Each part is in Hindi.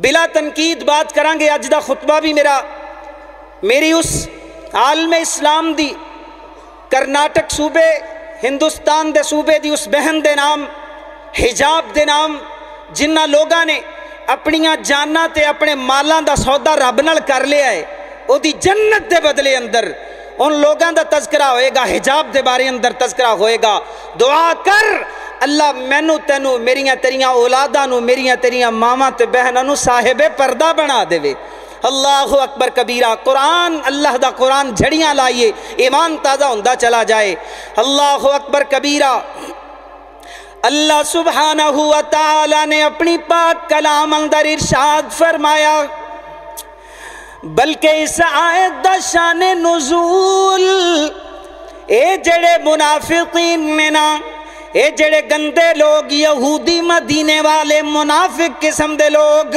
बिला तनकीद बात करा अज का खुतबा भी मेरा। मेरी उस आलम इस्लाम की करनाटक सूबे, हिंदुस्तान के सूबे की उस बहन के नाम, हिजाब के नाम जिन्होंने लोगों ने अपन जाना अपने मालों का सौदा रब न कर लिया है वो जन्नत के बदले अंदर, उन लोगों का तस्करा होएगा, हिजाब के बारे अंदर तस्करा होएगा। दुआ कर अल्लाह मैनू तेन, मेरिया तेरिया औलादा मेरिया तेरिया मावं तो बहनों साहेबे पर्दा बना दे अल्लाह अकबर कबीरा, कुरान, अल्लाह का कुरान झड़ियाँ लाइए, ईमान ताज़ा हों चला जाए। अल्लाह अकबर कबीरा, अल्लाह सुबहाना हुआ ताला ने अपनी पाक कलाम अंदर इरशाद फरमाया, बल्कि इस आयत दा शान नजूल ए जड़े मुनाफिकीन ने ना ये जड़े गंदे लोग, यहूदी मदीने वाले मुनाफिक किस्म के लोग।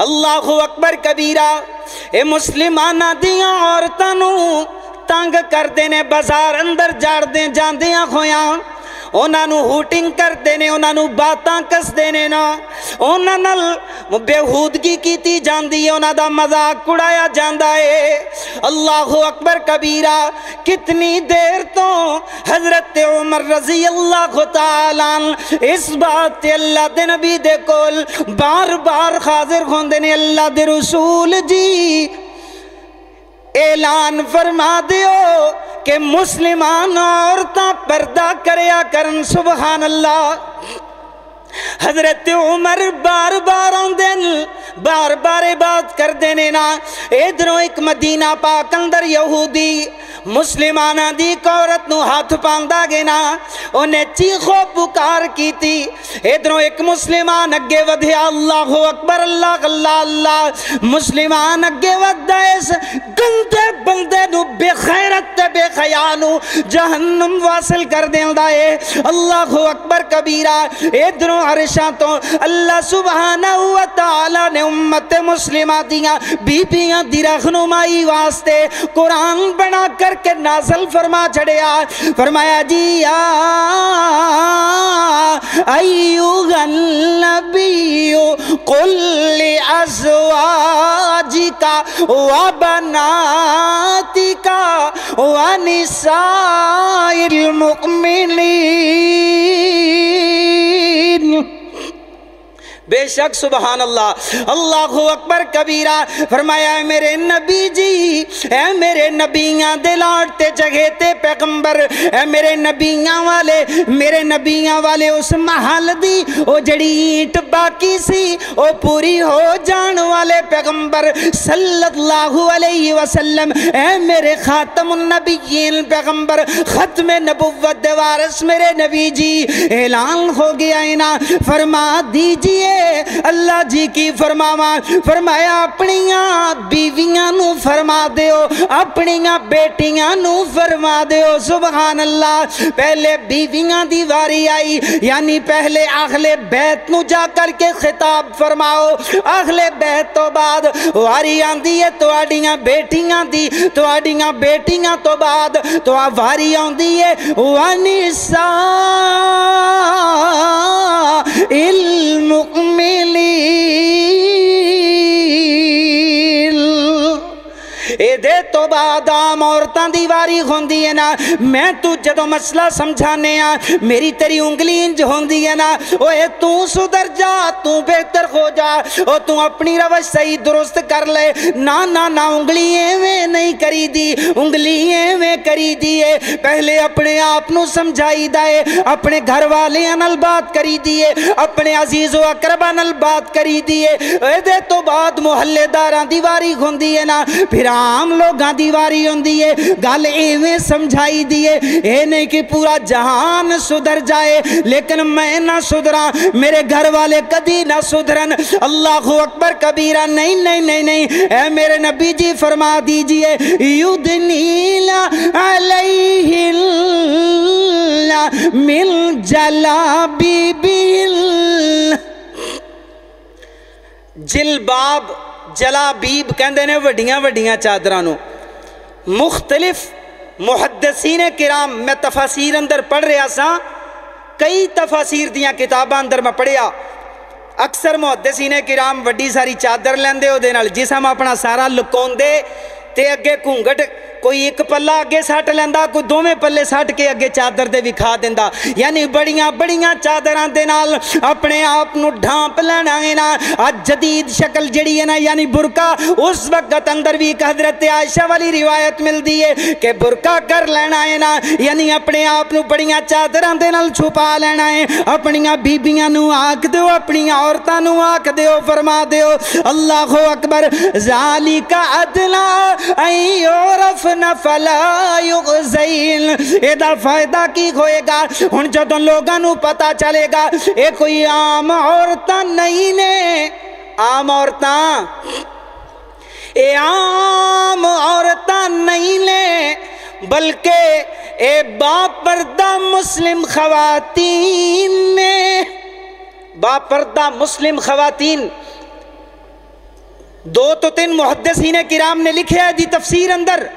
अल्लाह अकबर कबीरा, ये मुसलमाना दिया औरतों तंग करते ने बाज़ार उन्होंने हूटिंग करते हैं उन्होंने बात कसते हैं ना। उन्होंने बेहूदगी की जाती है उन्होंने मज़ाक उड़ाया जाता है। अल्लाह अकबर कबीरा, कितनी देर तो हज़रत उमर रज़ी अल्लाह तन इस बात अल्लाह के नबी दे बार बार हाजिर होंगे ने, अल्लाह के रसूल जी। ऐलान फरमा दियो कि मुसलमान औरत पर्दा करया करन सुबहान अल्लाह हज़रत उमर बार बार आते बार बार बात करते ने ना। इधरों एक मदीना पाक अंदर यहूदी मुसलमाना एक औरत हाथ पाँदा गेना उन्हें चीखो पुकार की थी इधरों एक मुसलमान अगे वध्या, अल्लाह अकबर, अल्लाह अल्लाह अल्लाह। मुसलमान अगे वधा इस गंदे बंदे बेखैरत बेखया जहन्नम वासिल कर देंदा है अल्लाह अकबर कबीरा, इधरों अरशा तो अल्लाह सुबहाना हुआ ताला ने उम्मत मुस्लिमा दिया बीबियाँ दी रहनुमाई वास्ते कुरान बना करके नाजल फरमा छड़िया फरमाया, जी आ अयुगन्नबियो कुल अज़वाजिका व बनातिका व निसाइल मुमिनीन। बेशक सुबहान अल्लाह अल्लाह अकबर, कबीरा, फरमाया मेरे नबी जी ए मेरे नबिया दे लाड़ते जगह ते पैगंबर ए मेरे नबिया वाले, मेरे नबिया वाले उस महल दी, ओ जड़ी ईंट बाकी सी, ओ पूरी हो जान वाले पैगंबर, सल्लल्लाहु अलैहि वसल्लम ए मेरे खातम नबीन पैगंबर, खत्म नबुव्वत दे वारिस मेरे नबी जी ऐलान हो गया है ना फरमा दीजिए अल्लाह जी की फरमावा, फरमाया, अपनिया बीविया फरमा दो अपनिया बेटिया फरमा दो सुबहान अल्लाह पहले बीवियाँ की वारी आई, यानी पहले अगले बैत न जा करके खिताब फरमाओ अगले बैत तो बाद वारी आती है थोड़िया बेटिया की थोड़िया बेटिया तो बाद तो वारी आती है, वनिसा इल्म মিলিল ए तो बाद आम औरतों की वारी होंगी है ना। मैं तू जो मसला समझाने मेरी तेरी उंगली इंज होंगी है ना। ओए तू सुधर जा, तू बेहतर हो जा ओ तू अपनी रवश सही दुरुस्त कर ले। ना ना ना, उंगली एवें नहीं करी दी उंगली एवें करी दी है। पहले अपने आप न समझाई दे अपने घर वाले बात करी दी है, अपने अजीजो अकरबा नाल बात करी दी है तो बाद मुहल्लेदार की वारी होंगी है ना। फिर आम लोगों की वारी आती है गल इवें समझाई दी है ये नहीं कि पूरा जहान सुधर जाए, लेकिन मैं ना सुधरा, मेरे घर वाले कभी ना सुधरन। अल्लाह अकबर, कबीरा, नहीं नहीं नहीं नहीं। ए मेरे नबी जी, फरमा दीजिए युद्ध नीला मिल जला बीबिल। जिलबाब जलाबीब कहते ने व्डिया चादर मुख्तलिफ़ मुहदसी ने किराम, मैं तफासीर अंदर पढ़ रहा सई कई तफासीर दिया अंदर मैं पढ़िया। अक्सर मुहदसी ने किराम वड्डी सारी चादर लेंदे जिसम अपना सारा लुका अगे घूंघट ਕੋਈ ਇੱਕ ਪੱਲਾ ਅੱਗੇ ਸੱਟ ਲੈਂਦਾ ਕੋਈ ਦੋਵੇਂ ਪੱਲੇ ਸੱਟ ਕੇ ਅੱਗੇ ਚਾਦਰ ਦੇ ਵਿਖਾ ਦਿੰਦਾ ਯਾਨੀ ਬੜੀਆਂ ਬੜੀਆਂ ਚਾਦਰਾਂ ਦੇ ਨਾਲ ਆਪਣੇ ਆਪ ਨੂੰ ਢਾਂਪ ਲੈਣਾ ਹੈ ਨਾ ਅੱਜ ਜਦੀਦ ਸ਼ਕਲ ਜਿਹੜੀ ਹੈ ਨਾ ਯਾਨੀ ਬੁਰਕਾ ਉਸ ਵਕਤ ਅੰਦਰ ਵੀ ਇੱਕ ਹਜ਼ਰਤ ਆਇਸ਼ਾ ਵਾਲੀ ਰਿਵਾਇਤ ਮਿਲਦੀ ਹੈ ਕਿ ਬੁਰਕਾ ਕਰ ਲੈਣਾ ਹੈ ਨਾ ਯਾਨੀ ਆਪਣੇ ਆਪ ਨੂੰ ਬੜੀਆਂ ਚਾਦਰਾਂ ਦੇ ਨਾਲ ਛੁਪਾ ਲੈਣਾ ਹੈ ਆਪਣੀਆਂ ਬੀਬੀਆਂ ਨੂੰ ਆਖ ਦਿਓ ਆਪਣੀਆਂ ਔਰਤਾਂ ਨੂੰ ਆਖ ਦਿਓ ਫਰਮਾ ਦਿਓ ਅੱਲਾਹੁ ਅਕਬਰ फ़ायदा की होएगा? हूँ जो लोगों पता चलेगा ये कोई आम औरत नहीं ने। आम औरत? आम औरत नहीं ने, बल्कि ए मुस्लिम खवातीन ने। बापरदा मुस्लिम खवातीन। दो तो तीन मुहदसिन किराम ने लिखे है दी तफसीर अंदर।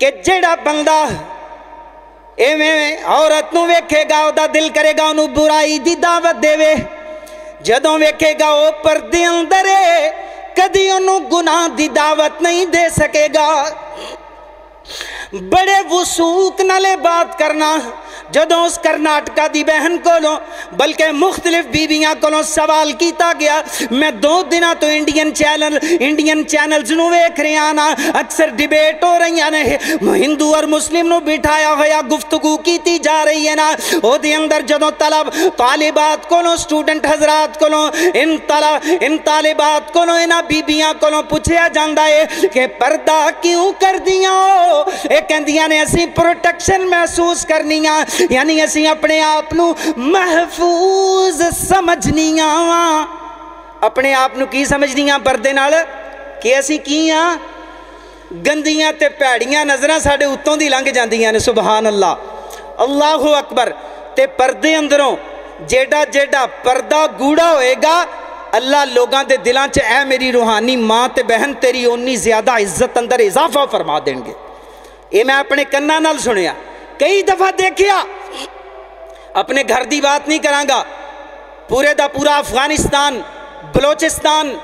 ਕਿ ਜਿਹੜਾ ਬੰਦਾ ਐਵੇਂ ਔਰਤ ਨੂੰ ਵੇਖੇਗਾ, ਉਹਦਾ ਦਿਲ ਕਰੇਗਾ, ਉਹਨੂੰ ਬੁਰਾਈ ਦੀ ਦਾਵਤ ਦੇਵੇ। ਜਦੋਂ ਵੇਖੇਗਾ ਉਹ ਪਰਦੇ ਅੰਦਰ ਏ, ਕਦੀ ਉਹਨੂੰ ਗੁਨਾਹ ਦੀ ਦਾਵਤ ਨਹੀਂ ਦੇ ਸਕੇਗਾ। ਬੜੇ ਵਸੂਕ ਨਾਲੇ ਬਾਤ ਕਰਨਾ। ਜਦੋਂ ਉਸ ਕਰਨਾਟਕਾ ਦੀ ਬਹਿਨ ਕੋਲੋਂ ਬਲਕਿ ਮੁxtਲਿਫ ਬੀਬੀਆਂ ਕੋਲੋਂ ਸਵਾਲ ਕੀਤਾ ਗਿਆ ਮੈਂ ਦੋ ਦਿਨਾਂ ਤੋਂ ਇੰਡੀਅਨ ਚੈਨਲ ਇੰਡੀਅਨ ਚੈਨਲਸ ਨੂੰ ਵੇਖ ਰਿਹਾ ਨਾ ਅਕਸਰ ਡਿਬੇਟ ਹੋ ਰਹੀਆਂ ਨੇ ਹਿੰਦੂ ਔਰ ਮੁਸਲਿਮ ਨੂੰ ਬਿਠਾਇਆ ਹੋਇਆ ਗੁਫ਼ਤਗੂ ਕੀਤੀ ਜਾ ਰਹੀ ਹੈ ਨਾ ਉਹਦੇ ਅੰਦਰ ਜਦੋਂ ਤਲਬ ਤਾਲਿਬਾਤ ਕੋਲੋਂ ਸਟੂਡੈਂਟ ਹਜ਼ਰਤ ਕੋਲੋਂ ਇਨ ਤਲਾ ਇਨ ਤਾਲਿਬਾਤ ਕੋਲੋਂ ਇਹਨਾਂ ਬੀਬੀਆਂ ਕੋਲੋਂ ਪੁੱਛਿਆ ਜਾਂਦਾ ਹੈ ਕਿ ਪਰਦਾ ਕਿਉਂ ਕਰਦੀਆਂ ਹੋ ਇਹ ਕਹਿੰਦੀਆਂ ਨੇ ਅਸੀਂ ਪ੍ਰੋਟੈਕਸ਼ਨ ਮਹਿਸੂਸ ਕਰਨੀਆਂ ਯਾਨੀ ਅਸੀਂ ਆਪਣੇ ਆਪ ਨੂੰ ਮਹਿਫੂਜ਼ ਸਮਝਨੀਆਂ ਵਾ ਆਪਣੇ ਆਪ ਨੂੰ ਕੀ ਸਮਝਦੀਆਂ ਪਰਦੇ ਨਾਲ ਕਿ ਅਸੀਂ ਕੀ ਆ ਗੰਦੀਆਂ ਤੇ ਭੈੜੀਆਂ ਨਜ਼ਰਾਂ ਸਾਡੇ ਉੱਤੋਂ ਦੀ ਲੰਘ ਜਾਂਦੀਆਂ ਨੇ ਸੁਭਾਨ ਅੱਲਾ ਅੱਲਾਹੂ ਅਕਬਰ ਤੇ ਪਰਦੇ ਅੰਦਰੋਂ ਜਿਹੜਾ ਜਿਹੜਾ ਪਰਦਾ ਗੂੜਾ ਹੋਏਗਾ ਅੱਲਾ ਲੋਕਾਂ ਦੇ ਦਿਲਾਂ 'ਚ ਐ ਮੇਰੀ ਰੂਹਾਨੀ ਮਾਂ ਤੇ ਬਹਿਨ ਤੇਰੀ ਓਨੀ ਜ਼ਿਆਦਾ ਇੱਜ਼ਤ ਅੰਦਰ ਇਜ਼ਾਫਾ ਫਰਮਾ ਦੇਣਗੇ ਇਹ ਮੈਂ ਆਪਣੇ ਕੰਨਾਂ ਨਾਲ ਸੁਣਿਆ ਕਈ ਦਫਾ ਦੇਖਿਆ ਆਪਣੇ ਘਰ ਦੀ ਬਾਤ ਨਹੀਂ ਕਰਾਂਗਾ ਪੂਰੇ ਦਾ ਪੂਰਾ ਅਫਗਾਨਿਸਤਾਨ ਬਲੋਚਿਸਤਾਨ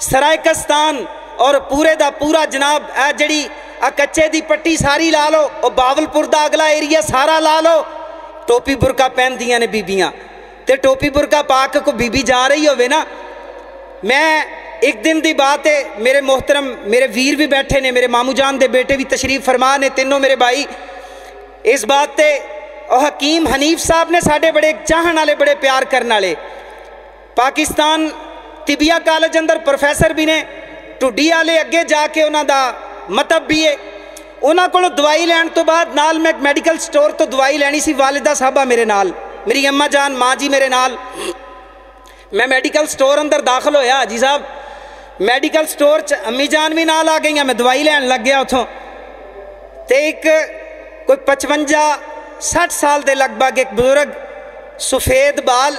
ਸਰਾਇਕਸਤਾਨ ਔਰ ਪੂਰੇ ਦਾ ਪੂਰਾ ਜਨਾਬ ਇਹ ਜਿਹੜੀ ਆ ਕੱਚੇ ਦੀ ਪੱਟੀ ਸਾਰੀ ਲਾ ਲਓ ਉਹ ਬਾਵਲਪੁਰ ਦਾ ਅਗਲਾ ਏਰੀਆ ਸਾਰਾ ਲਾ ਲਓ ਟੋਪੀ ਬੁਰਕਾ ਪਹਿਨਦੀਆਂ ਨੇ ਬੀਬੀਆਂ ਤੇ ਟੋਪੀ ਬੁਰਕਾ ਪਾ ਕੇ ਕੋ ਬੀਬੀ ਜਾ ਰਹੀ ਹੋਵੇ ਨਾ ਮੈਂ ਇੱਕ ਦਿਨ ਦੀ ਬਾਤ ਹੈ ਮੇਰੇ ਮੁਹਤਰਮ ਮੇਰੇ ਵੀਰ ਵੀ ਬੈਠੇ ਨੇ ਮੇਰੇ ਮਾਮੂ ਜਾਨ ਦੇ ਬੇਟੇ ਵੀ ਤਸ਼ਰੀਫ ਫਰਮਾ ਨੇ ਤਿੰਨੋਂ ਮੇਰੇ ਭਾਈ ਇਸ ਬਾਤ ਤੇ ਉਹ ਹਕੀਮ ਹਨੀਫ ਸਾਹਿਬ ਨੇ ਸਾਡੇ ਬੜੇ ਚਾਹਣ ਵਾਲੇ ਬੜੇ ਪਿਆਰ ਕਰਨ ਵਾਲੇ ਪਾਕਿਸਤਾਨ ਤਿਬੀਆ ਕਾਲਜ ਅੰਦਰ ਪ੍ਰੋਫੈਸਰ ਵੀ ਨੇ ਟੁੱਡੀ ਵਾਲੇ ਅੱਗੇ ਜਾ ਕੇ ਉਹਨਾਂ ਦਾ ਮਤਲਬ ਵੀ ਹੈ ਉਹਨਾਂ ਕੋਲੋਂ ਦਵਾਈ ਲੈਣ ਤੋਂ ਬਾਅਦ ਨਾਲ ਮੈਂ ਮੈਡੀਕਲ ਸਟੋਰ ਤੋਂ ਦਵਾਈ ਲੈਣੀ ਸੀ ਵਾਲਿਦਾ ਸਾਹਿਬਾ ਮੇਰੇ ਨਾਲ ਮੇਰੀ ਅੰਮਾ ਜਾਨ ਮਾਂ ਜੀ ਮੇਰੇ ਨਾਲ ਮੈਂ ਮੈਡੀਕਲ ਸਟੋਰ ਅੰਦਰ ਦਾਖਲ ਹੋਇਆ ਹਾਜੀ ਸਾਹਿਬ ਮੈਡੀਕਲ ਸਟੋਰ ਚ ਅੰਮੀ ਜਾਨ ਵੀ ਨਾਲ ਆ ਗਈਆਂ ਮੈਂ ਦਵਾਈ ਲੈਣ ਲੱਗ ਗਿਆ ਉਥੋਂ ਤੇ ਇੱਕ ਕੋਈ 55 60 ਸਾਲ ਦੇ ਲਗਭਗ ਇੱਕ ਬਜ਼ੁਰਗ ਸਫੇਦ ਬਾਲ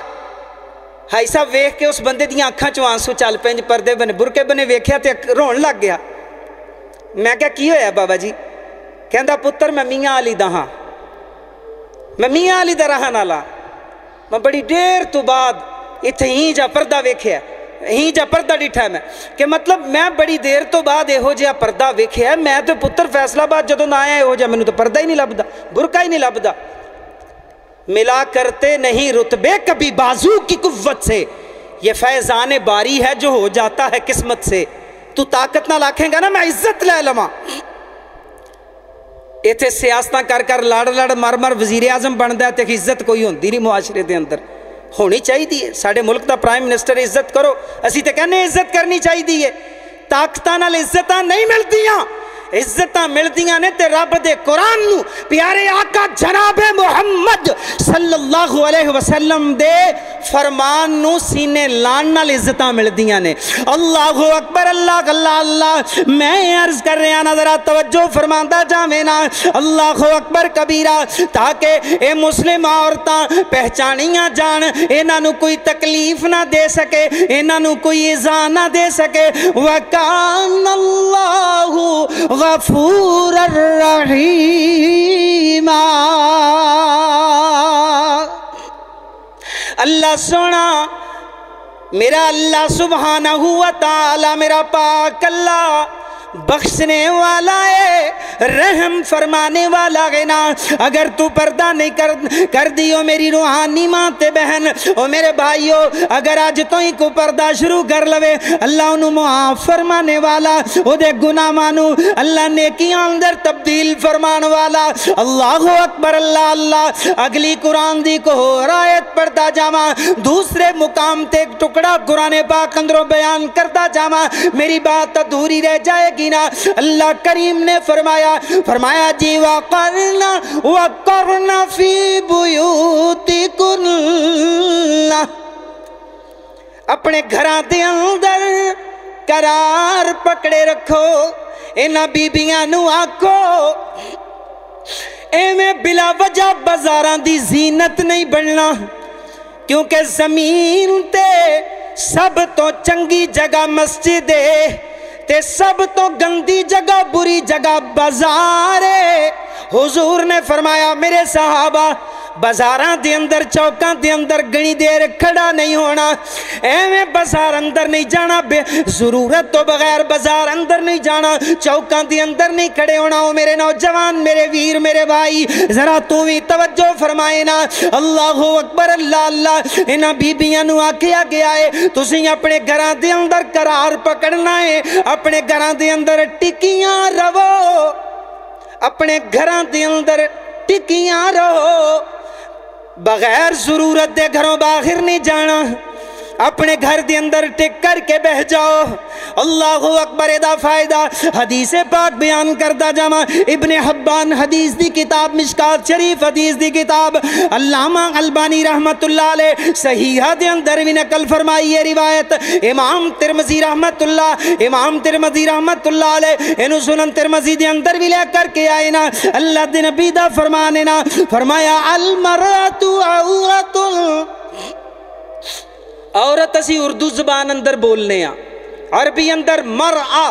ਹਾਈ ਸਾਹਿਬ ਵੇਖ ਕੇ ਉਸ ਬੰਦੇ ਦੀਆਂ ਅੱਖਾਂ ਚੋਂ ਆਂਸੂ ਚੱਲ ਪੈਂਜ ਪਰਦੇ ਬਨੇ ਬੁਰਕੇ ਬਨੇ ਵੇਖਿਆ ਤੇ ਰੋਣ ਲੱਗ ਗਿਆ ਮੈਂ ਕਿਹਾ ਕੀ ਹੋਇਆ ਬਾਬਾ ਜੀ ਕਹਿੰਦਾ ਪੁੱਤਰ ਮੈਂ ਮੀਆਂ ਅਲੀ ਦਾ ਹਾਂ ਮੈਂ ਮੀਆਂ ਅਲੀ ਦਾ ਰਹਿਣ ਵਾਲਾ ਮੈਂ ਬੜੀ ਦੇਰ ਤੋਂ ਬਾਅਦ ਇੱਥੇ ਹੀ ਜਾ ਪਰਦਾ ਵੇਖਿਆ ਹੀ ਜਾ ਪਰਦਾ ਡਿਠਾ ਮੈਂ ਕਿ ਮਤਲਬ ਮੈਂ ਬੜੀ ਦੇਰ ਤੋਂ ਬਾਅਦ ਇਹੋ ਜਿਹਾ ਪਰਦਾ ਵੇਖਿਆ ਮੈਂ ਤੇ ਪੁੱਤਰ ਫੈਸਲਾਬਾਦ ਜਦੋਂ ਨਾ ਆਇਆ ਇਹੋ ਜਿਹਾ ਮੈਨੂੰ ਤਾਂ ਪਰਦਾ ਹੀ ਨਹੀਂ ਲੱਭਦਾ ਬੁਰਕਾ ਹੀ ਨਹੀਂ ਲੱਭਦਾ मिला करते नहीं रुतबे कभी बाजू की कुव्वत से ये फैजान बारी है जो हो जाता है किस्मत से तू ताकत ना लाखेगा ना मैं इज्जत ले लवा इतने सियासत कर कर लड़ लड़ मर मर वजीर आजम बनता तो इज्जत कोई होती नहीं मुआशरे के अंदर होनी चाहिए है। साडे मुल्क का प्राइम मिनिस्टर इज़्ज़त करो। असी तो कहने इज़्ज़त करनी चाहिए है। ताकत इज़्ज़त नहीं मिलती इज़्ज़त मिलदियाँ ने तो रब दे कुरान प्यारे आका जनाब मुहम्मद सल्लल्लाहु अलैहि वसल्लम दे फरमान नु सीने लान नाल इज़्ज़त मिलदियाँ ने। अल्लाहू अकबर, अल्लाह अल्लाह अल्लाह। मैं अर्ज़ कर रहा ना, जरा तवज्जो फरमांदा जावे ना। अल्लाहू अकबर कबीरा, ताकि ये मुस्लिम औरत पहचानिया जान, इन्हां नु कोई तकलीफ़ ना दे सके, इन्हों नु कोई इजा ना दे सके। वकान अल्लाह गफूर रहीमा। अल्लाह सोना मेरा अल्लाह सुबहाना हुआ ताला मेरा पाक अल्लाह। बख्शने वाला है, रहम फरमाने वाला है ना। अगर तू पर्दा नहीं कर कर दियो मेरी रूहानी माते बहन, ओ मेरे भाइयों, अगर आज तो ही को पर्दा शुरू कर लवे, अल्लाह उन्हों मुआफ फरमाने वाला ओदे गुनाह मानू, अल्लाह नेकियाँ अंदर तब्दील फरमान वाला। अल्लाह अकबर, अल्लाह अल्लाह, अगली कुरान दी को हो रायत पढ़ता जावा, दूसरे मुकाम ते टुकड़ा कुरान पाक अंदरों बयान करता जावा, मेरी बात अधूरी रह जाएगी ना अल्लाह करीम ने फरमाया फरमाया जी व करना फ़ी बुयूती अपने घर के अंदर करार पकड़े रखो इन्होंने बीबिया आखो, एवें बिला वजह बाजारा की जीनत नहीं बनना, क्योंकि ज़मीन ते सब तो चंगी जगह मस्जिद है। ते सब तो गंदी जगह बुरी जगह बाज़ार है। हुजूर ने फरमाया मेरे सहाबा के अंदर, चौकों के अंदर गणी देर खड़ा नहीं होना। एवं बाज़ार अंदर नहीं जाना, बे ज़रूरत तो बगैर बाज़ार अंदर नहीं जाना। चौकों के अंदर नहीं खड़े होना हो मेरे नौजवान, मेरे वीर, मेरे भाई, जरा तू भी तवज्जो फरमाए ना। अल्लाह अकबर, अल्लाह अल्लाह इन्होंने बीबिया आख्या गया है तुम अपने घर के अंदर करार पकड़ना है। अपने घर के अंदर टिकिया रवो। अपने घर के अंदर टिकिया रहो। बगैर ज़रूरत के घरों बाहर नहीं जाना अपने घर के अंदर टिक करके बह जाओ। अल्लाह अकबर, एदा फ़ायदा। हदीस पाक बयान करता जावा। इबन हब्बान हदीस की किताब मिशकात शरीफ हदीस की किताब। अल्लामा अलबानी रहमत सही दे अंदर भी नकल फरमाई है रिवायत। इमाम तिरमजी रहमत इमाम तिरमजी रहमत इन सुनन तिरमजी के अंदर भी ले करके आए ना। अल्लाह दिन नबी दा फरमाने ना। फरमाया, अल मरतु औरतुल औरत असी उर्दू जबान अंदर बोलने अरबी अंदर मर आ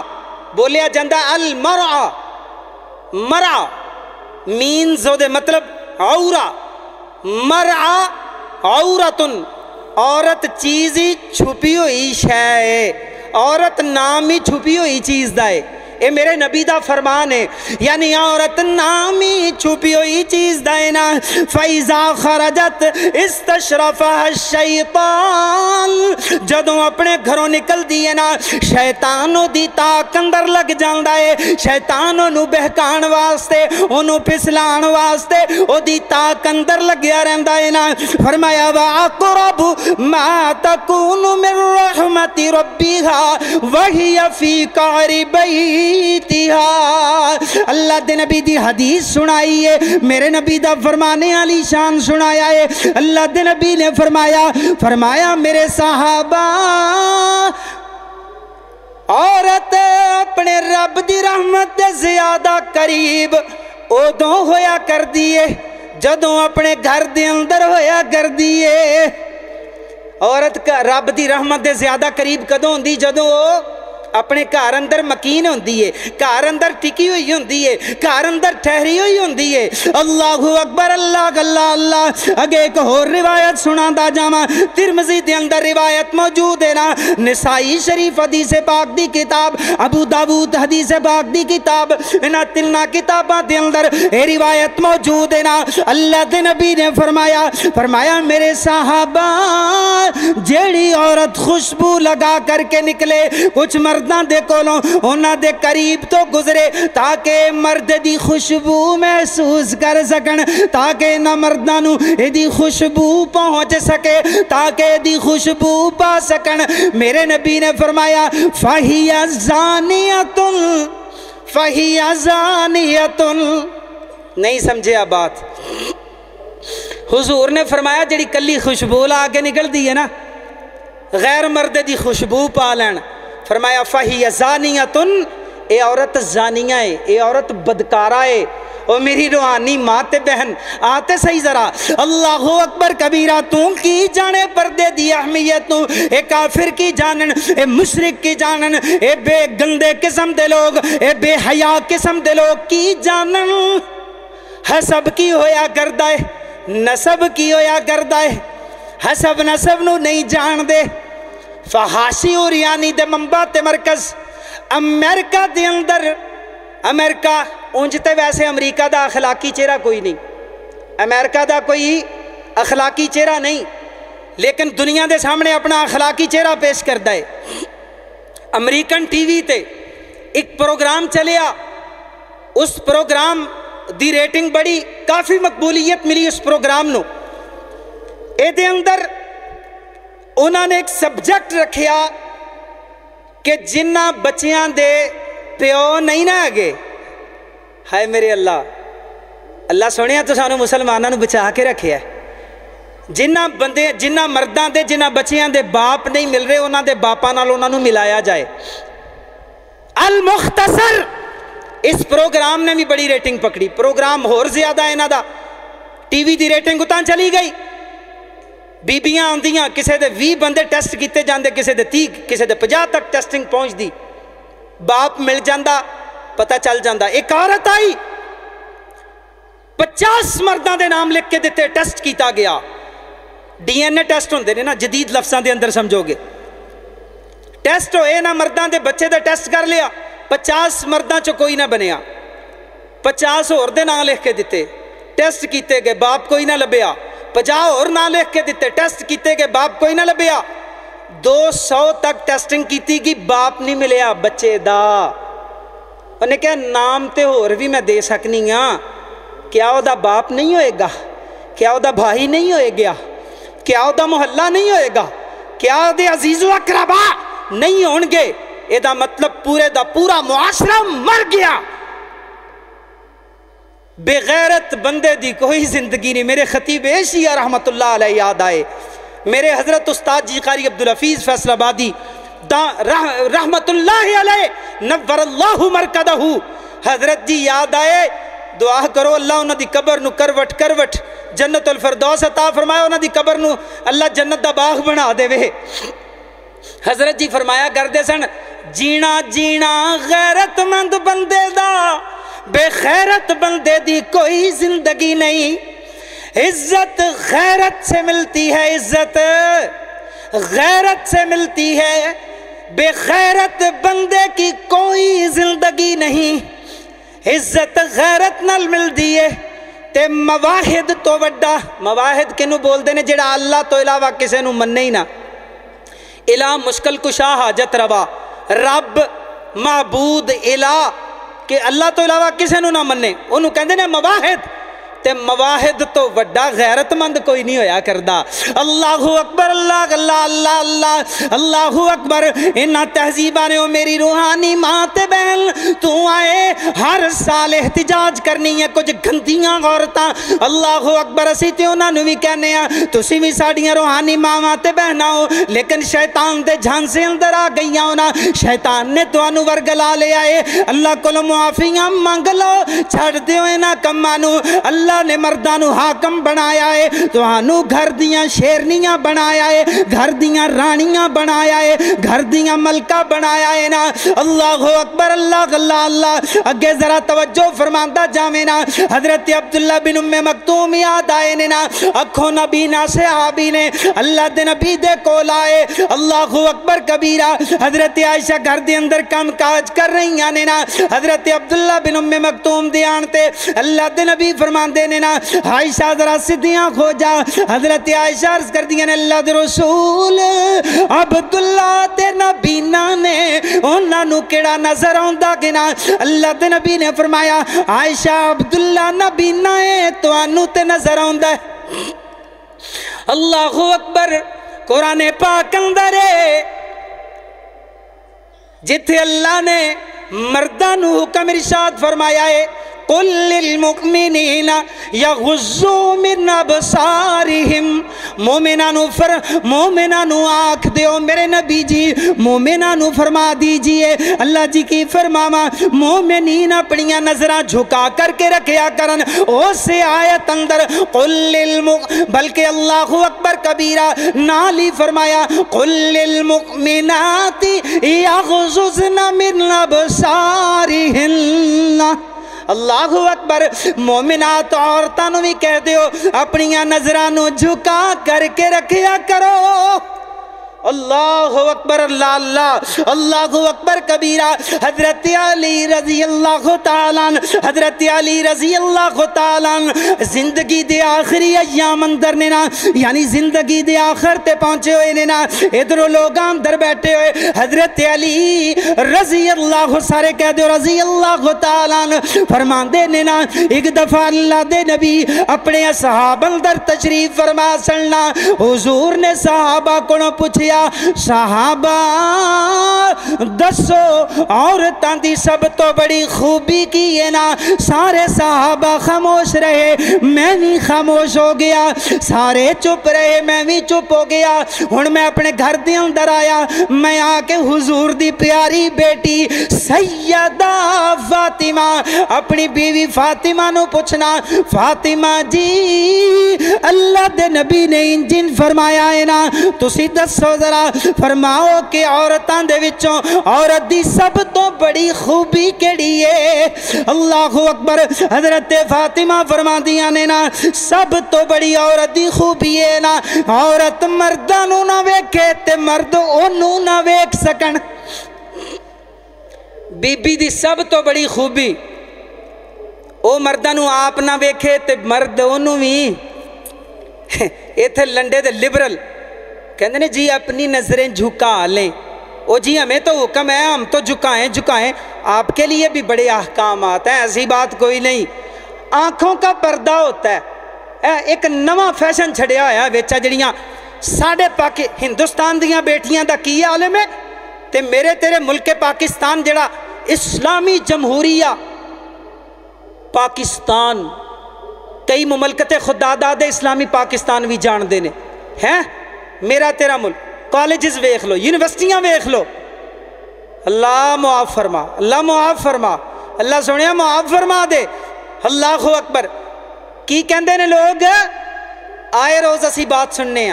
बोलिया जाता अल मर आ मरा मीनस मतलब औरा। मर आ औरतुन। औरत चीज़ ही छुपी हुई शह औरत नाम ही छुपी हुई चीज़ का ये मेरे नबी का फरमान है। यानी औरत नामी छुपी हुई चीज़ देना फैजा खरजत इस तशरफ शैतान। जदों अपने घरों निकल दिए ना, शैतान दी ताक अंदर लग जाता है। शैतान बहका वास्ते ओनू फिसलाण वास्ते ओदी ताक अंदर लग्या रहा है ना। फरमाया, वा कुरब मा तकून मिन रहमति रब्बिहा वही अफी फ़ी अल्लाह नबी की हदीस सुनाई है। मेरे नबी फरमाने शान सुनाया है। अल्लाह नबी ने फरमाया फरमाया, मेरे साहबा, औरत अपने रब की रहमत ज़्यादा करीब उदों होया कर दिए जदों अपने घर के अंदर होया कर दिए औरत का रब की रहमत ज़्यादा करीब कदों होंगी जदों अपने घर अंदर मकीन होंगी है, घर अंदर टिकी हुई होंगी है, घर अंदर ठहरी हुई होंगी है। अल्लाह अकबर, अल्लाह अल्लाह अल्लाह। अगे एक होर रिवायत सुना जावा। तिरमजी के अंदर रिवायत मौजूद है ना? निसाई शरीफ हदीस पाक दी किताब, अबू दाबूद हदीस पाक दी किताब। इन्होंने तिना किताबा के अंदर ये रिवायत मौजूद है ना? अल्लाह के नबी ने फरमाया फरमाया, मेरे साहबा, जेड़ी औरत खुशबू लगा करके निकले, कुछ मर्द मर्दा के कोलों उन्होंने करीब तो गुजरे ताकि मर्द की खुशबू महसूस कर सकन ताकि इन्होंने मर्दा यदी खुशबू पहुँच सके ताकि यदी खुशबू पा सकन मेरे नबी ने फरमाया फहिया जानियतुल फहिया जानियतुल नहीं समझे आ बात हुजूर ने फरमाया जी कली खुशबू ला के निकलती है ना गैर मर्द की खुशबू पा लैन फरमाया फही जानिया तुन ये औरत जानिया है ये औरत बदकारा है, ओ मेरी रूहानी माते बहन आते सही जरा, अल्लाह अकबर कबीरा तू की जाने पर्दे दी अहमियत तू ए काफिर की जानन, ए मुशरिक की जानन, ए बे गंदे किस्म दे लोग, ए बेहया किस्म दे लोग की जानन? हसब की होया करदा है, नसब की होया करदा है, हसब नसब नु नहीं जान फहाशी और यानी दे मंबा ते मरकज अमेरिका के अंदर अमेरिका उंज तो वैसे अमरीका का अखलाकी चेहरा कोई नहीं अमेरिका का कोई अखलाकी चेहरा नहीं लेकिन दुनिया के सामने अपना अखलाकी चेहरा पेश करता है अमरीकन टीवी ते एक प्रोग्राम चलिया उस प्रोग्राम की रेटिंग बड़ी काफ़ी मकबूलीयत मिली उस प्रोग्राम ਨੂੰ ਇਹਦੇ ਅੰਦਰ ਉਹਨਾਂ ਨੇ ਇੱਕ ਸਬਜੈਕਟ ਰੱਖਿਆ ਕਿ ਜਿਨ੍ਹਾਂ ਬੱਚਿਆਂ ਦੇ ਪਿਓ ਨਹੀਂ ਨਾ ਹੈਗੇ। ਹਾਏ ਮੇਰੇ ਅੱਲਾ। ਅੱਲਾ ਸੁਣਿਆ ਤਾਂ ਸਾਨੂੰ ਮੁਸਲਮਾਨਾਂ ਨੂੰ ਬਚਾ ਕੇ ਰੱਖਿਆ। ਜਿਨ੍ਹਾਂ ਬੰਦੇ ਜਿਨ੍ਹਾਂ ਮਰਦਾਂ ਦੇ ਜਿਨ੍ਹਾਂ ਬੱਚਿਆਂ ਦੇ ਬਾਪ ਨਹੀਂ ਮਿਲ ਰਹੇ, ਉਹਨਾਂ ਦੇ ਬਾਪਾਂ ਨਾਲ ਉਹਨਾਂ ਨੂੰ ਮਿਲਾਇਆ ਜਾਏ। ਅਲ ਮੁਖਤਸਰ। ਇਸ ਪ੍ਰੋਗਰਾਮ ਨੇ ਵੀ ਬੜੀ ਰੇਟਿੰਗ ਪਕੜੀ। ਪ੍ਰੋਗਰਾਮ ਹੋਰ ਜ਼ਿਆਦਾ ਇਹਨਾਂ ਦਾ। ਟੀਵੀ ਦੀ ਰੇਟਿੰਗ ਉਤਾਂ ਚਲੀ ਗਈ। ਬੀਬੀਆਂ ਆਉਂਦੀਆਂ ਕਿਸੇ ਦੇ 20 ਬੰਦੇ ਟੈਸਟ ਕੀਤੇ ਜਾਂਦੇ ਕਿਸੇ ਦੇ 30 ਕਿਸੇ ਦੇ 50 ਤੱਕ ਟੈਸਟਿੰਗ ਪਹੁੰਚਦੀ ਬਾਪ ਮਿਲ ਜਾਂਦਾ ਪਤਾ ਚੱਲ ਜਾਂਦਾ ਇੱਕ ਔਰਤ ਆਈ 50 ਮਰਦਾਂ ਦੇ ਨਾਮ ਲਿਖ ਕੇ ਦਿੱਤੇ ਟੈਸਟ ਕੀਤਾ ਗਿਆ ਡੀਐਨਏ ਟੈਸਟ ਹੁੰਦੇ ਨੇ ਨਾ ਜਦੀਦ ਲਫ਼ਜ਼ਾਂ ਦੇ ਅੰਦਰ ਸਮਝੋਗੇ ਟੈਸਟ ਹੋਏ ਨਾ ਮਰਦਾਂ ਦੇ ਬੱਚੇ ਦਾ ਟੈਸਟ ਕਰ ਲਿਆ 50 ਮਰਦਾਂ ਚ ਕੋਈ ਨਾ ਬਣਿਆ 50 ਹੋਰ ਦੇ ਨਾਂ ਲਿਖ ਕੇ ਦਿੱਤੇ ਟੈਸਟ ਕੀਤੇ ਗਏ ਬਾਪ ਕੋਈ ਨਾ ਲੱਭਿਆ 50 ਹੋਰ ਨਾਂ ਲਿਖ ਕੇ ਦਿੱਤੇ ਟੈਸਟ ਕੀਤੇ ਗਏ ਬਾਪ ਕੋਈ ਨਾ ਲੱਭਿਆ 200 ਤੱਕ ਟੈਸਟਿੰਗ ਕੀਤੀ ਗਈ ਬਾਪ ਨਹੀਂ ਮਿਲਿਆ ਬੱਚੇ ਦਾ ਉਹਨੇ ਕਿਹਾ ਨਾਮ ਤੇ ਹੋਰ ਵੀ ਮੈਂ ਦੇ ਸਕਨੀ ਆ ਕਿਆ ਉਹਦਾ ਬਾਪ ਨਹੀਂ ਹੋਏਗਾ ਕਿਆ ਉਹਦਾ ਭਾਈ ਨਹੀਂ ਹੋਏਗਾ ਕਿਆ ਉਹਦਾ ਮੁਹੱਲਾ ਨਹੀਂ ਹੋਏਗਾ ਕਿਆ ਉਹਦੇ ਅਜ਼ੀਜ਼ੋ ਅਕਰਬਾ ਨਹੀਂ ਹੋਣਗੇ ਇਹਦਾ ਮਤਲਬ ਪੂਰੇ ਦਾ ਪੂਰਾ ਮੁਆਸ਼ਰਾ ਮਰ ਗਿਆ बेगैरत बंदे दी कोई ज़िंदगी नहीं। मेरे खतीब एशिया रहमत याद आए। मेरे हज़रत उस्ताद जी कारी अब्दुल हफीज़ फैसलाबादी रहमत नवर मरकदहू। हज़रत जी याद आए, दुआ करो अल्लाह उन्होंने कबर न करवट करवट जन्नत उल फरदौस अता फरमाया उन्होंने कबर न अल्लाह जन्नत का बाग बना देवे। हज़रत जी फरमाया करते सन, जीना जीना, गैरतमंद बंदे दा। बेखैरत बंदे दी कोई ज़िंदगी नहीं। इज़्ज़त गैरत से मिलती है इज़्ज़त। गैरत से मिलती है। बेखैरत बंदे की कोई ज़िंदगी नहीं। इज़्ज़त गैरत नाल मिलती है। ते मवाहिद तो वड्डा। मवाहिद किनू बोलते ने जेड़ा अल्लाह तो इलावा किसी मन्ने ही ना। इला मुश्किल कुशा कि अल्लाह तो इलावा किसी ना मन्ने। ते मवाहिद तो वड्डा गैरतमंद कोई नहीं होया करता अल्लाह अकबर, अल्लाह अल्लाह अल्लाह अल्लाह अल्लाह अकबर इन्ना तहजीबा ने मेरी रूहानी माँ ते बहन, तू आए, हर साल एहतजाज करनी है कुछ गंदियाँ औरत। अल्लाह अकबर, असी तो उन्होंने भी कहने तुम भी साड़िया रूहानी मावा ते बहना हो, लेकिन शैतान के झांसे अंदर आ गई होना शैतान ने तू वर्गला लिया है अल्लाह को मुआफिया मंग लो दो इन्होंने कमां अल्लाह अल्लाह ने मर्दा हाकम बनाया है तो घर दियाँ शेरनियाँ बनाया है घर दियाँ रानियाँ बनाया है घर दियाँ मलका बनाया है ना अल्लाह अकबर अल्लाह अल्लाह अल्लाह अगे जरा तवज्जो फरमाता जावे ना हज़रत अब्दुल्ला बिन उम्मे मखतूम याद आए ने ना अखो नबी ना से आबी ने अल्लाह दे नबी दे कोल आए अल्लाह अकबर कबीरा हज़रत आयशा घर दे अंदर काम काज कर रही ने ना हज़रत अब्दुल्ला बिन उम्मे मखतूम दे आन अल्लाह दे नबी फरमाते ने ना। आयशा जरा सीधियाँ खो जा हज़रत आयशा अर्ज़ कर दिया ने, अल्लाह दे रसूल अब्दुल्ला ते नबीना ने उन्होंने केड़ा नज़र आंदा कि ना अल्लाह दे नबी ने फरमाया, आयशा अब्दुल्ला नबीना है तो ते नज़र आंदा अल्लाह अकबर, कुरान पाक अंदर जिथे अल्लाह ने मर्दा हुक्म इरशाद फरमाया है आख दियो मेरे नबी जी मोमिना फरमा दीजिए अल्लाह जी की फरमावा मोमिनीन अपनी नज़र झुका करके रखया करन उस आयत अंदर बल्कि अल्लाह अकबर कबीरा नाली फरमाया कुल्लिल अल्लाह अकबर। मोमिनात औरतों भी कह दो अपन नज़र झुका करके रखिया करो। अल्लाह अकबर, अल्लाह अल्लाह अकबर, कबीरा, हज़रत अली रज़ी अल्लाह तालन हज़रत अली रज़ी अल्लाह तालन ज़िंदगी दे आखिरी अयाम अंदर ने ना, यानी ज़िंदगी दे आखिर ते पहुँचे हुए ने ना, इधरों लोग अंदर बैठे हुए, हज़रत अली रज़ी अल्लाह सारे कह दो रज़ी अल्लाह तालन फरमाते ने ना, एक दफ़ा अल्लाह दे नबी अपने सहाब अंदर तशरीफ़ फरमा सलना हजूर ने सहाबा को पूछा दिया साहबा, दसो, औरतों सब तो बड़ी खूबी की है ना। सारे साहबा खामोश रहे, मैं भी खामोश हो गया। सारे चुप रहे, मैं भी चुप हो गया। हूँ मैं अपने घर के अंदर आया, मैं आके हुजूर दी प्यारी बेटी, सैयदा फातिमा, अपनी बीवी फातिमा नु पूछना, फातिमा जी, अल्लाह दे नबी ने इंजिन फरमाया है ना? तुसी दसो जरा, फरमाओ कि औरतों के औरत की सब तो बड़ी खूबी केड़ी है? अल्लाह अकबर, हज़रत फातिमा फरमा दिया ने ना, सब तो बड़ी औरत की खूबी है ना? औरत मर्दों ना वेखे ते मर्द ओनू ना वेख सकन। बीबी की सब तो बड़ी खूबी ਉਹ ਮਰਦਾਂ ਨੂੰ ਆਪ ਨਾ ਵੇਖੇ ਤੇ ਮਰਦ ਉਹਨੂੰ ਵੀ ਇੱਥੇ ਲੰਡੇ ਦੇ ਲਿਬਰਲ कहते ने जी अपनी नज़रें झुका लें ओ जी हमें तो हुक्म है हम तो झुकाएं झुकाएं आपके लिए भी बड़े अहकाम आते हैं ऐसी बात कोई नहीं आँखों का पर्दा होता है एक नवा फैशन छड़िया होया बेचा जड़ियाँ साढ़े पाकि हिंदुस्तान दियाँ बेटियां का की आलम है तो मेरे तेरे मुल्क पाकिस्तान जड़ा इस्लामी जमहूरिया, पाकिस्तान, कई मुमलकत खुदादाद इस्लामी पाकिस्तान भी जानते हैं। हैं? मेरा तेरा मुल्क कॉलेज वेख लो, यूनिवर्सिटियाँ वेख लो। अल्लाह मुआफ फरमा, अल्लाह मुआफ फरमा, अल्लाह सुने मुआफ फरमा दे। अल्लाह अकबर, की कहते ने लोग? आए रोज असी बात सुनने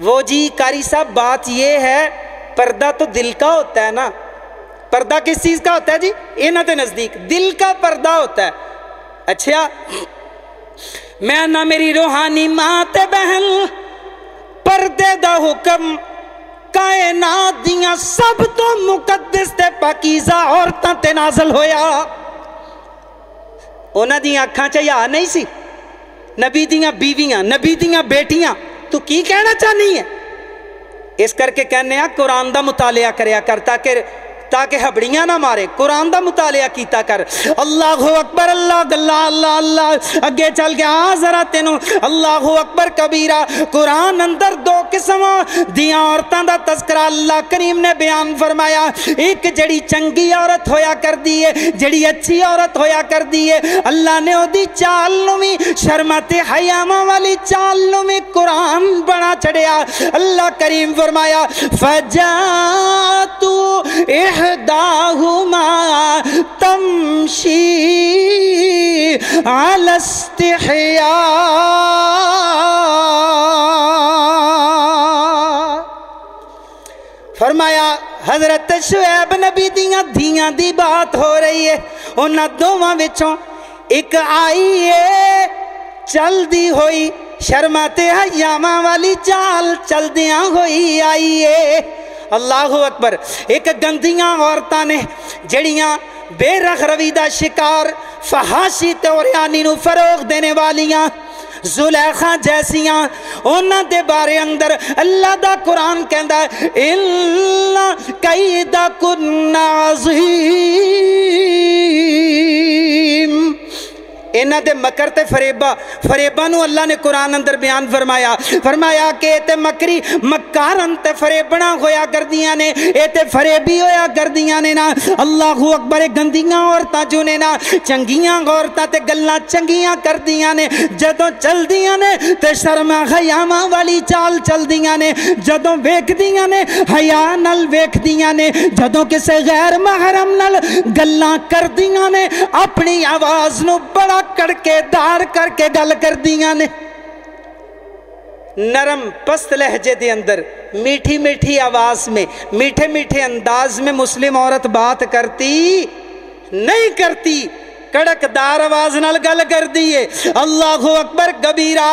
वो जी कारी साहब, बात ये है, पर्दा तो दिल का होता है ना। पर्दा किस चीज़ का होता है जी? इन्हों के नज़दीक। दिल का पर्दा होता है। अच्छा मैं ना मेरी रूहानी माँ बहन, परदे का हुक्म, कायनात दिया सब तो मुकदस ते पाकीजा औरतों ते नाजल होया। उन्होंने अखा च या नहीं सी? नबी दिया बीवियाँ, नबी दिया बेटियाँ, तू की कहना चाहनी है? इस करके कहने कुरान का मुतालिया करया कर, ताकि ताकि हबड़ियाँ ना मारे, कुरान का मुतालिया किया कर। अल्लाह अकबर, अल्लाह गल्ला, अल्लाह अल्लाह अगे चल गया हाँ जरा तेन। अल्लाह अकबर कबीरा, कुरान अंदर दो किस्म दिया औरतों का तस्करा अल्लाह करीम ने बयान फरमाया। एक जड़ी चंगी औरत होया कर दी है, जड़ी अच्छी औरत होया कर दी है। अल्लाह ने ओदी चाल भी शर्मते हयामा वाली चाल भी कुरान बना चढ़िया। अल्लाह करीम फरमाया, फजा तू एह इहदाहुमा तमशी अलस्तिहया फरमाया, हज़रत शुएब नबी दिया धिया दी बात हो रही है। उन्होंने दोवों बिचों एक आई है चलती हुई शर्मा ते हयामा वाली चाल चलदिया हुई आई है। अल्लाह अकबर। एक गंदिया औरत ने जड़िया बेरख रवि का शिकार, फहाशी तोरियानी फरोग देने वाली जुलैखा जैसिया उन्होंने बारे अंदर अल्लाह का कुरान कहता इला कई दा इन्हों के मकर ते फरेबा फरेबा अल्लाह ने कुरान अंदर बयान फरमाया। फरमाया कि मकरी मकारन ते फरेबना होया कर दिया ने ये फरेबी होया कर दिया ने ना। अल्लाह अकबर गंदियाँ औरत जो ने ना, चंगिया औरत ते गल् कर दिया ने। जदों चल दिया ने ते शर्मा हयावा वाली चाल चल दिया ने। जदों वेखदिया ने, हया नल वेखदिया ने। जदों किसी गैर महरम गल् कर दिया ने अपनी आवाज़ के दार करके गल कर दिया ने। नरम पस्त लहजे के अंदर, मीठी मीठी आवाज़ में, मीठे मीठे अंदाज में मुस्लिम औरत बात करती, नहीं करती। कड़कदार आवाज़ नाल गल कर दी है अल्लाह अकबर कबीरा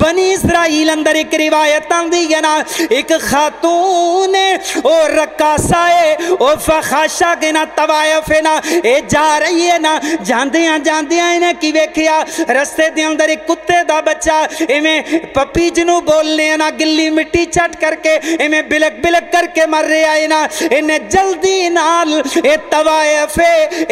बनी इसराइल अंदर एक रिवायत आंदी है ना, एक खातून है, ओ रकासा है ओ फखाशा के ना तवायफ है ना, ए जा रही है ना, जांदियाँ जांदियाँ इन्हें की वेखिया? रस्ते दे अंदर एक कुत्ते दा बच्चा, इवें पप्पी जिनू बोलने ना, गिल्ली मिट्टी चट करके, इवें बिलक बिलक करके मर रहा है ना, इन्हें जल्दी नाल ए तवायफ है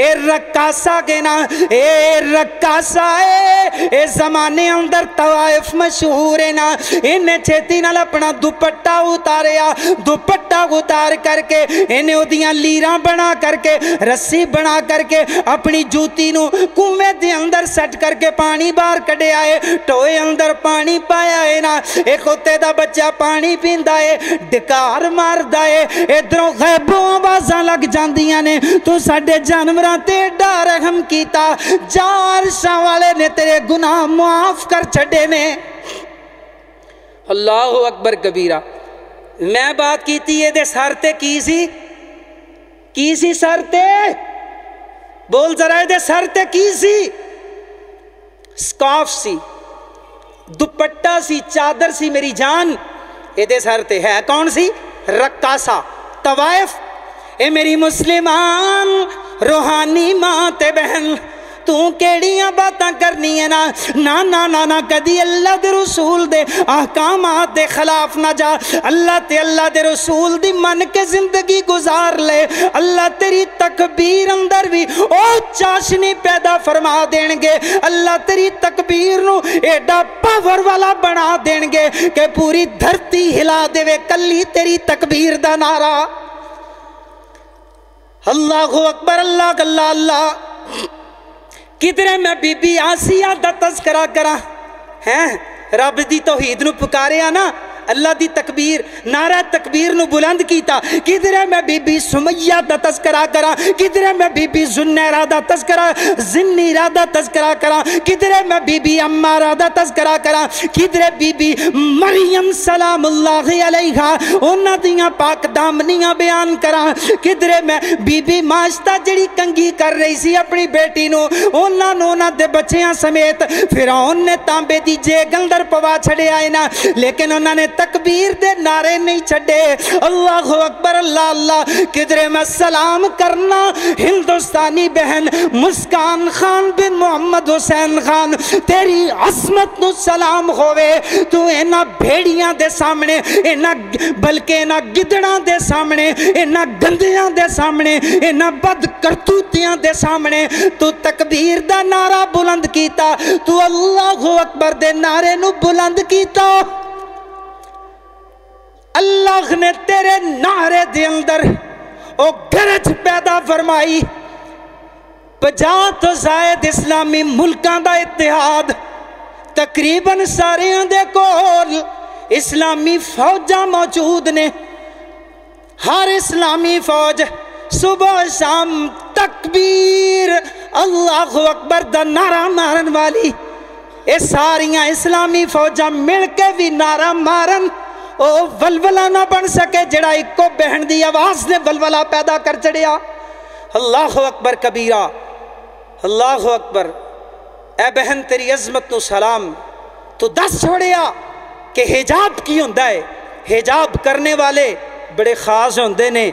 ए रकासा ए ए जमाने अंदर तवाइफ मशहूर है ना। इन्हें छेती नाल अपना दुपट्टा उतारिया, दुपट्टा उतार करके, इन्हें ओदियाँ लीरा बना करके, रस्सी बना करके, अपनी जूती नु कुएँ अंदर सट करके पानी बाहर कढ़िया है, टोए अंदर पानी पाया है ना। एक कुत्ते दा बच्चा पानी पींदा है, डकार मारदा है, इधरों गैबों आवाजां लग जांदियाँ ने। तू साडे जानवरां ते एडा रहम कीता जार शाह वाले ने तेरे गुनाह माफ़ कर छड़े ने। अल्लाह अकबर कबीरा, मैं बात की थी, ये सर ते की सी? की सी सर ते बोल जरा, ये सर ते की सी? स्काफ सी, दुपट्टा सी, चादर सी मेरी जान। ये सर ते है, कौन सी? रक्कासा, तवायफ। ए मेरी मुस्लिमान रूहानी माँ ते बहन, तू केड़ियाँ बातां करनी है ना? ना ना ना ना, कदी अल्लाह दे रसूल दे अहकामात दे खिलाफ ना जा। अल्लाह ते अल्लाह दे रसूल दी मन के ज़िंदगी गुजार ले। अल्लाह तेरी तकबीर अंदर भी ओ चाशनी पैदा फरमा देंगे अल्लाह तेरी तकबीर एडा पावर वाला बना देंगे कि पूरी धरती हिला देवे। कली तेरी तकबीर दा नारा। अल्लाह अकबर, अल्लाह अल्लाह अल्लाह। किधरे मैं बीबी आसिया का तस्करा करा, हैं? रब की तोहीद पुकारिया ना अल्लाह की तकबीर, नारा तकबीर नु बुलंद किया किधरे मैं बीबी सुमैया का तस्करा करा? किधरे मैं बीबी जुन्नैरा का तस्करा जिन्नीरा का तस्करा करा? किधरे मैं बीबी अम्मारा का तस्करा करा? किधरे बीबी मरियम सलाम अलैहा, उन्हां पाक दामनियाँ बयान करा? किधरे मैं बीबी माशता जड़ी कंगी कर रही सी अपनी बेटी नु, उन्हां नु उन्हां समेत फिरौन ने तांबे दी जेग अंदर पवा छड़िया है ना लेकिन उन्होंने तकबीर दे नारे नहीं छड़े। अल्लाह अकबर, अल्लाह अल्लाह। किधरे मैं सलाम करना? हिंदुस्तानी बहन मुस्कान खान बिन मोहम्मद हुसैन खान, तेरी असमत नु सलाम होवे। तू इन्हों भेड़िया दे सामने, इन्हों बल्कि इन्हों गिदड़ा दे सामने, इन्हों गंदियाँ दे सामने, इन्हों बद करतूतियाँ दे सामने। तू तकबीर दा नारा बुलंद कीता। तू अल्लाह अकबर दे नारे नु बुलंद कीता। अल्लाह ने तेरे नारे दे अंदर ओ गरज पैदा फरमाई पजा तो जायद इस्लामी मुल्कों का इतिहाद तकरीबन सारे दे कोल इस्लामी फौजा मौजूद ने। हर इस्लामी फौज सुबह शाम तकबीर, अल्लाह अकबर का नारा मारन वाली ये सारिया इस्लामी फौजा मिल के भी नारा मारन ओ वलवला ना बन सके, जड़ा इको बहन की आवाज़ ने वलवला पैदा कर चढ़िया अल्लाह अकबर कबीरा, अल्लाह अकबर ए बहन तेरी अजमत नु सलाम। तू दस छोड़िया कि हिजाब की है हिजाब करने वाले बड़े खास होंगे ने।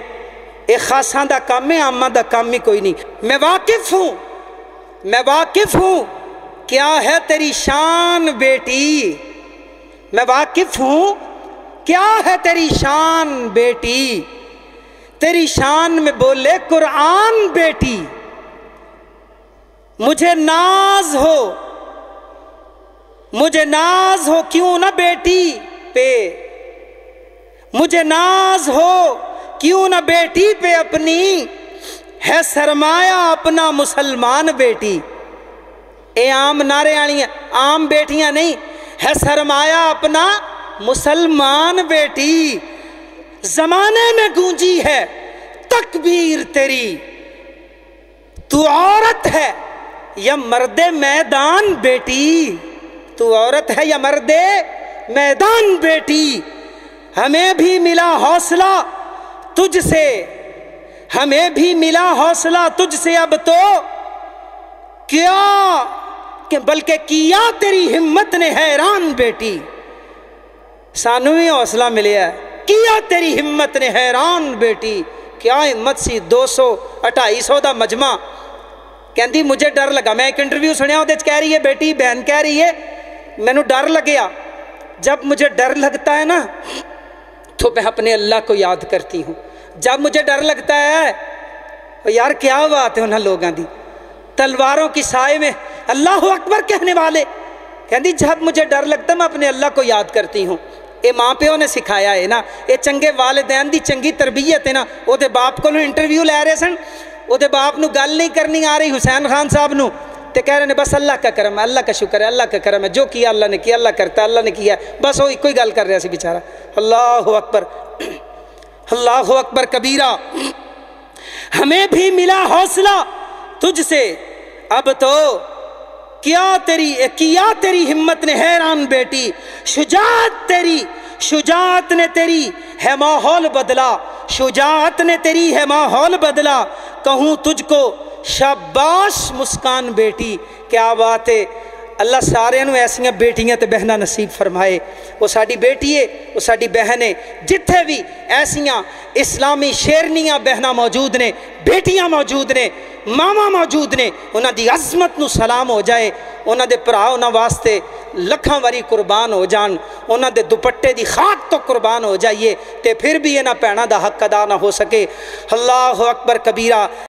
ये खासा का काम है आमा का काम ही कोई नहीं मैं वाकिफ हूँ, मैं वाकिफ हूँ, क्या है तेरी शान बेटी? मैं वाकिफ हूँ क्या है तेरी शान बेटी? तेरी शान में बोले, कुरान बेटी, मुझे नाज हो, मुझे नाज हो, क्यों ना बेटी पे? मुझे नाज हो, क्यों ना बेटी पे अपनी? है सरमाया अपना मुसलमान बेटी। ए आम नारे आनी आम बेटियाँ नहीं, है सरमाया अपना मुसलमान बेटी, जमाने में गूंजी है, तकबीर तेरी। तू औरत है, या मर्दे मैदान बेटी। तू औरत है या मर्दे मैदान बेटी। हमें भी मिला हौसला तुझसे, हमें भी मिला हौसला तुझसे अब तो। क्या, कि बल्कि किया तेरी हिम्मत ने हैरान बेटी। सानू भी हौसला मिले किया तेरी हिम्मत ने हैरान बेटी? क्या हिम्मत सी? दो सौ, अढ़ाई सौ का मजमा। कहती मुझे डर लगा। मैं एक इंटरव्यू सुनिया कह रही है, बेटी, बहन कह रही है, मैनू डर लगे जब मुझे डर लगता है ना तो मैं अपने अल्लाह को याद करती हूँ। जब मुझे डर लगता है तो यार, क्या बात है उन्होंने लोगों की तलवारों की साय में अल्लाह अकबर कहने वाले। कहती जब मुझे डर लगता मैं अपने अल्लाह को याद करती हूँ। ये माँ प्यो ने सिखाया है ना। ये चंगे वालदैन की चंगी तरबीयत है ना। वो बाप को इंटरव्यू लै रहे सन। वो बाप न गल नहीं करनी आ रही हुसैन खान साहब न। तो कह रहे हैं बस अल्लाह का करम है, अल्लाह का शुक्र है, अल्लाह का करम है। जो किया अल्लाह ने किया, अल्लाह करता अल्लाह ने किया बस वो एक ही गल कर रहा है बेचारा। अल्लाह अकबर। अल्लाह अकबर कबीरा। हमें भी मिला हौसला तुझसे। अब तो क्या तेरी, किया तेरी हिम्मत ने हैरान बेटी। शुजात तेरी, शुजात ने तेरी है माहौल बदला। शुजात ने तेरी है माहौल बदला। कहूँ तुझको, शाबाश मुस्कान बेटी, क्या बात है। अल्लाह सारे ऐसा बेटियाँ तो बहना नसीब फरमाए। वो साड़ी बेटी है वो साड़ी बहन है जिथे भी ऐसिया इस्लामी शेरनिया बहना मौजूद ने, बेटियाँ मौजूद ने मावा मौजूद ने उन्होंने अजमत न सलाम हो जाए। उन्होंने भरा उन्होंने वास्ते लखा वारी कुर्बान हो जान। उन्होंने दुपट्टे की खाक तो कुर्बान हो जाइए तो फिर भी इन्होंने भैनों का हक अदा ना हो सके। अल्लाह अकबर कबीरा